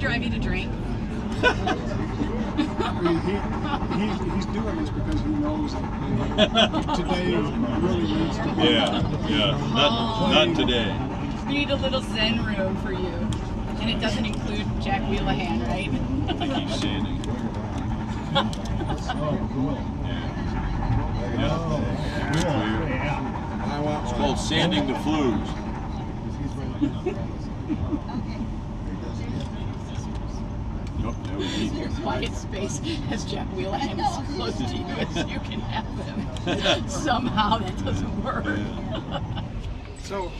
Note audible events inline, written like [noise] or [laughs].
drive you to drink? [laughs] I mean, he, he's, he's doing this because he knows that today really needs to be. [laughs] Yeah, yeah. Not, not today. We need a little zen room for you. And it doesn't include Jack Wheelahan, right? I think he's standing. Oh, yeah. Oh, it's called sanding the flues. [laughs] [laughs] Your quiet space as Jack Wheelahan is close to you as you can have him. [laughs] Somehow that doesn't work. [laughs] So